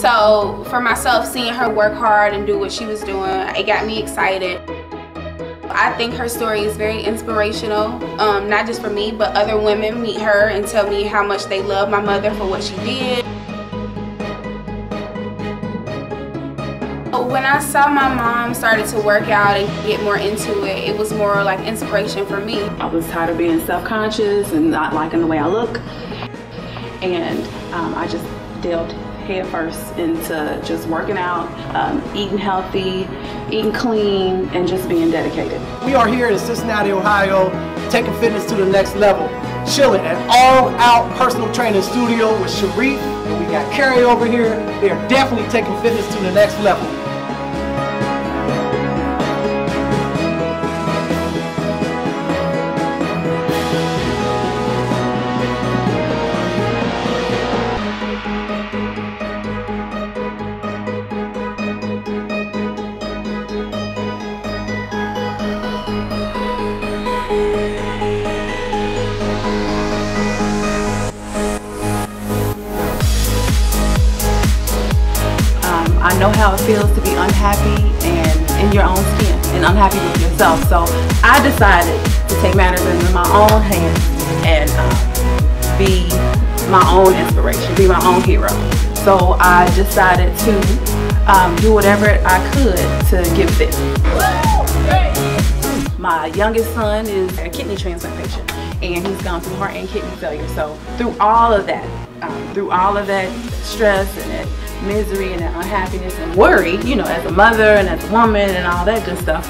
So for myself, seeing her work hard and do what she was doing, it got me excited. I think her story is very inspirational, um, not just for me, but other women meet her and tell me how much they love my mother for what she did. When I saw my mom started to work out and get more into it, it was more like inspiration for me. I was tired of being self-conscious and not liking the way I look. And um, I just delved headfirst into just working out, um, eating healthy, eating clean, and just being dedicated. We are here in Cincinnati, Ohio, taking fitness to the next level. Chilling at All Out Personal Training Studio with Sharif, and we got Kerrie over here. They are definitely taking fitness to the next level. I know how it feels to be unhappy and in your own skin and unhappy with yourself. So I decided to take matters into my own hands and uh, be my own inspiration, be my own hero. So I decided to um, do whatever I could to get fit. My youngest son is a kidney transplant patient and he's gone through heart and kidney failure. So through all of that, um, through all of that stress and that misery and that unhappiness and worry, you know, as a mother and as a woman and all that good stuff,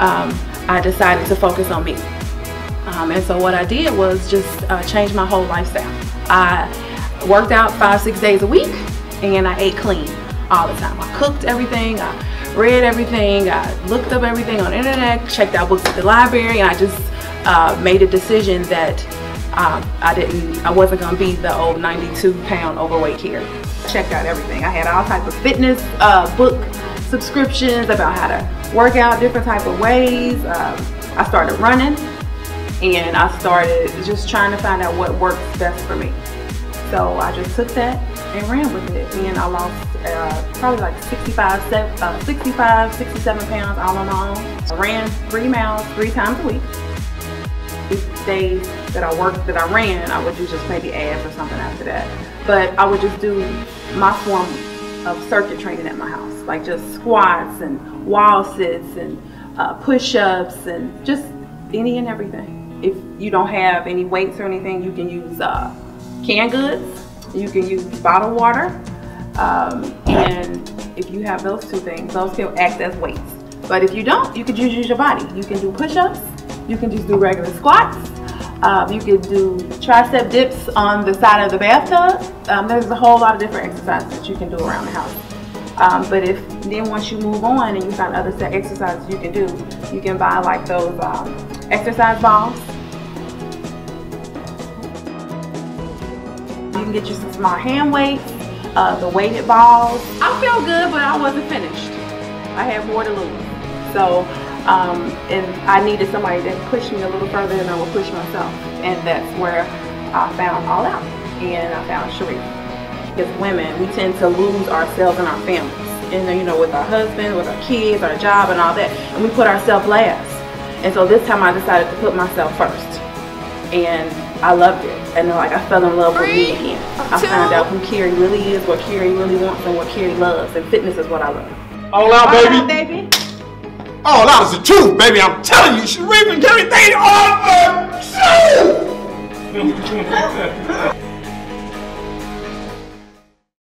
um, I decided to focus on me. Um, and so what I did was just uh, change my whole lifestyle. I worked out five, six days a week and I ate clean all the time. I cooked everything, I read everything, I looked up everything on the internet, checked out books at the library, and I just uh, made a decision that um, I didn't, I wasn't gonna be the old 92 pound overweight kid. Checked out everything. I had all type of fitness uh, book subscriptions about how to work out different type of ways. Um, I started running and I started just trying to find out what works best for me. So I just took that and ran with it and I lost uh, probably like 65, uh, 65, 67 pounds all my own. I ran three miles three times a week days that I worked, that I ran, I would do just maybe abs or something after that. But I would just do my form of circuit training at my house, like just squats and wall sits and uh, push-ups and just any and everything. If you don't have any weights or anything, you can use uh, canned goods, you can use bottled water, um, and if you have those two things, those can act as weights. But if you don't, you could just use your body. You can do push-ups, you can just do regular squats, um, you can do tricep dips on the side of the bathtub. Um, there's a whole lot of different exercises that you can do around the house. Um, but if then once you move on and you find other set exercises you can do, you can buy like those um, exercise balls. You can get you some small hand weights, uh, the weighted balls. I feel good, but I wasn't finished. I had more to lose. So um, and I needed somebody that pushed me a little further than I would push myself. And that's where I found All Out. And I found Sharif. As women, we tend to lose ourselves and our families. And you know, with our husbands, with our kids, our job and all that. And we put ourselves last. And so this time I decided to put myself first. And I loved it. And like I fell in love with me again. I found out who Kerrie really is, what Kerrie really wants, and what Kerrie loves. And fitness is what I love. All out, baby. All out, baby. Oh, that was the truth, baby. I'm telling you, Sharif and they are the truth.